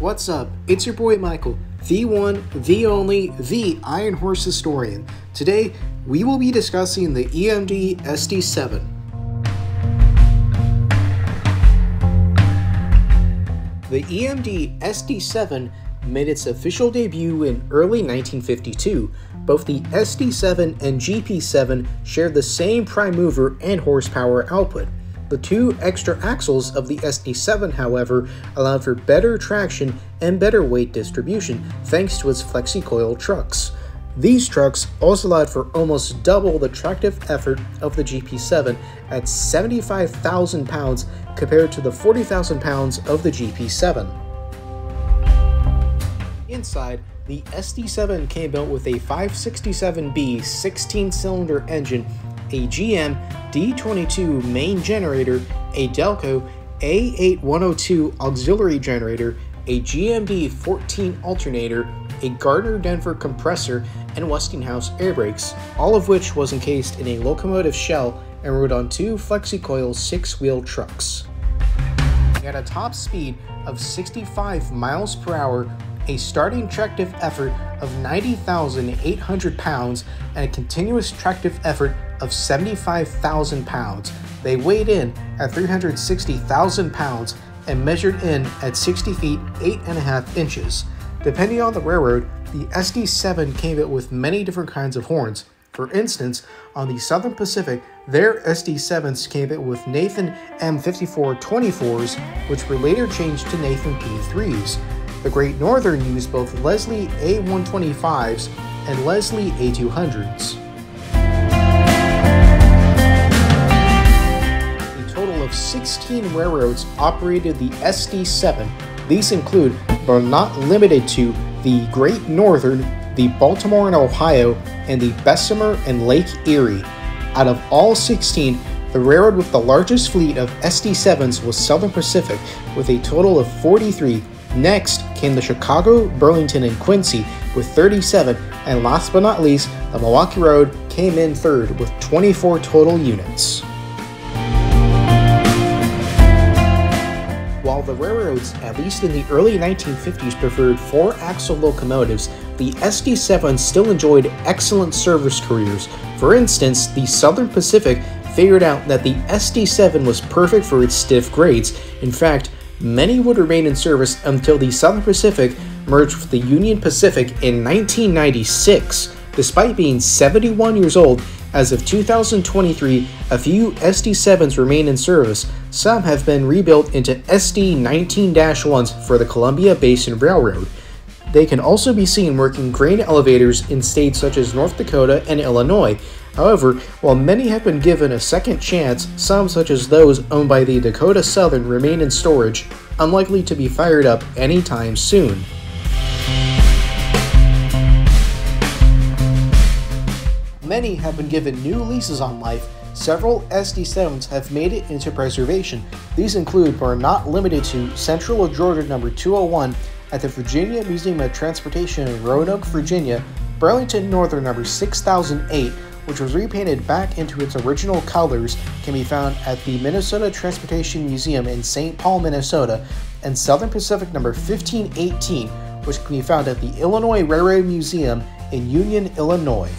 What's up? It's your boy Michael, the one, the only, the Iron Horse historian. Today, we will be discussing the EMD SD7. The EMD SD7 made its official debut in early 1952. Both the SD7 and GP7 shared the same prime mover and horsepower output. The two extra axles of the SD7, however, allowed for better traction and better weight distribution thanks to its flexi-coil trucks. These trucks also allowed for almost double the tractive effort of the GP7 at 75,000 pounds compared to the 40,000 pounds of the GP7. Inside, the SD7 came built with a 567B 16 cylinder engine a GM D22 main generator, a Delco A8102 auxiliary generator, a GMD 14 alternator, a Gardner Denver compressor, and Westinghouse air brakes, all of which was encased in a locomotive shell and rode on two FlexiCoil six wheel trucks. At a top speed of 65 miles per hour, a starting tractive effort of 90,800 pounds, and a continuous tractive effort of 75,000 pounds. They weighed in at 360,000 pounds and measured in at 60 feet 8.5 inches. Depending on the railroad, the SD7 came out with many different kinds of horns. For instance, on the Southern Pacific, their SD7s came out with Nathan M54 24s, which were later changed to Nathan P3s. The Great Northern used both Leslie A125s and Leslie A200s. A total of 16 railroads operated the SD7. These include, but are not limited to, the Great Northern, the Baltimore and Ohio, and the Bessemer and Lake Erie. Out of all 16, the railroad with the largest fleet of SD7s was Southern Pacific, with a total of 43. Next came the Chicago, Burlington, and Quincy with 37, and last but not least, the Milwaukee Road came in third with 24 total units. While the railroads, at least in the early 1950s, preferred four axle locomotives, the SD7 still enjoyed excellent service careers. For instance, the Southern Pacific figured out that the SD7 was perfect for its stiff grades. In fact, many would remain in service until the Southern Pacific merged with the Union Pacific in 1996. Despite being 71 years old, as of 2023, a few SD7s remain in service. Some have been rebuilt into SD 19 1s for the Columbia Basin Railroad. They can also be seen working grain elevators in states such as North Dakota and Illinois. However, while many have been given a second chance, some, such as those owned by the Dakota Southern, remain in storage, unlikely to be fired up anytime soon. Many have been given new leases on life. Several SD7s have made it into preservation. These include, but are not limited to, Central of Georgia number 201 at the Virginia Museum of Transportation in Roanoke, Virginia, Burlington Northern number 6008, which was repainted back into its original colors, can be found at the Minnesota Transportation Museum in St. Paul, Minnesota, and Southern Pacific number 1518, which can be found at the Illinois Railroad Museum in Union, Illinois.